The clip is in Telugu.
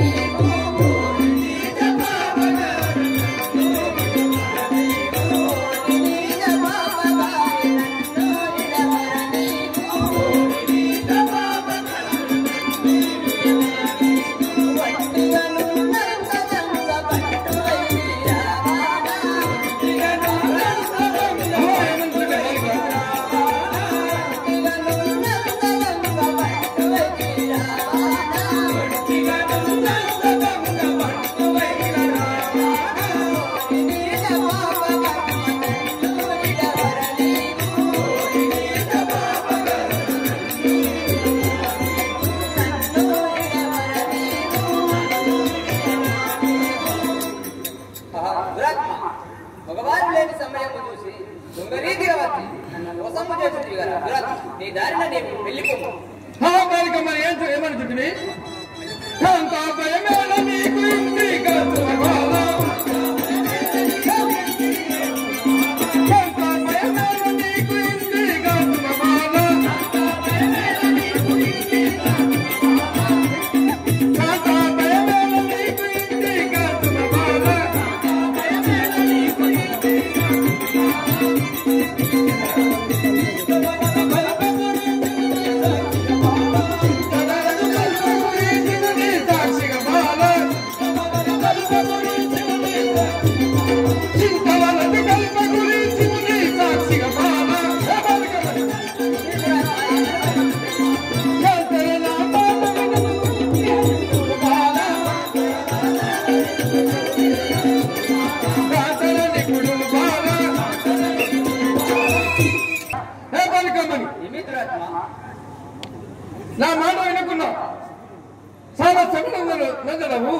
You. చేస్తుంది కదా ఏమని నా మాట వినుకున్నావు. చాలా సమయంలో నగలవు